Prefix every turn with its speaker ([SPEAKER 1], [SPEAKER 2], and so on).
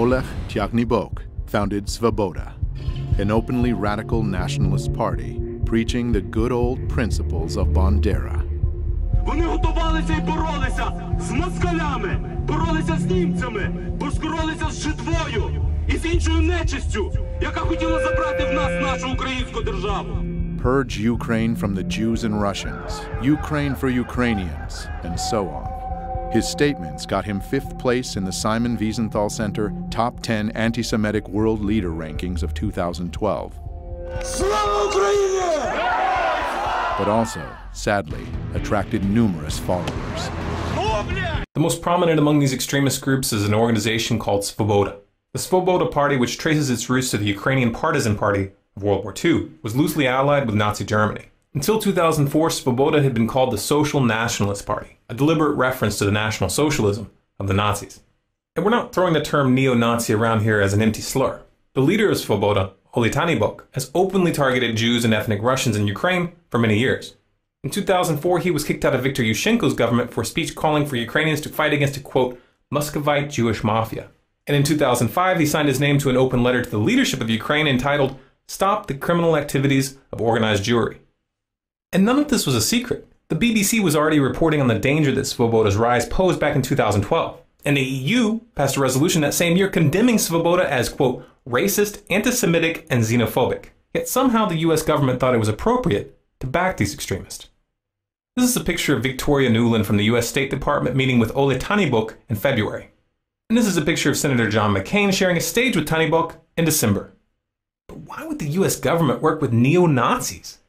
[SPEAKER 1] Oleg Tyahnybok founded Svoboda, an openly radical nationalist party preaching the good old principles of Bandera.
[SPEAKER 2] Вони готувалися і боролися з москалями, боролися з німцями, боролися з житвою і з іншою нечистю, яка хотіла забрати в нас нашу українську державу.
[SPEAKER 1] Purge Ukraine from the Jews and Russians, Ukraine for Ukrainians, and so on. His statements got him fifth place in the Simon Wiesenthal Center Top 10 Anti-Semitic World Leader Rankings of 2012. But also, sadly, attracted numerous followers.
[SPEAKER 3] The most prominent among these extremist groups is an organization called Svoboda. The Svoboda Party, which traces its roots to the Ukrainian Partisan Party of World War II, was loosely allied with Nazi Germany. Until 2004, Svoboda had been called the Social Nationalist Party, a deliberate reference to the National Socialism of the Nazis. And we're not throwing the term neo Nazi around here as an empty slur. The leader of Svoboda, Oleg Tyahnybok, has openly targeted Jews and ethnic Russians in Ukraine for many years. In 2004, he was kicked out of Viktor Yushchenko's government for a speech calling for Ukrainians to fight against a quote, Muscovite Jewish mafia. And in 2005, he signed his name to an open letter to the leadership of Ukraine entitled, Stop the Criminal Activities of Organized Jewry. And none of this was a secret. The BBC was already reporting on the danger that Svoboda's rise posed back in 2012. And the EU passed a resolution that same year condemning Svoboda as, quote, racist, anti Semitic, and xenophobic. Yet somehow the US government thought it was appropriate to back these extremists. This is a picture of Victoria Nuland from the US State Department meeting with Oleg Tyahnybok in February. And this is a picture of Senator John McCain sharing a stage with Tyahnybok in December. But why would the US government work with neo Nazis?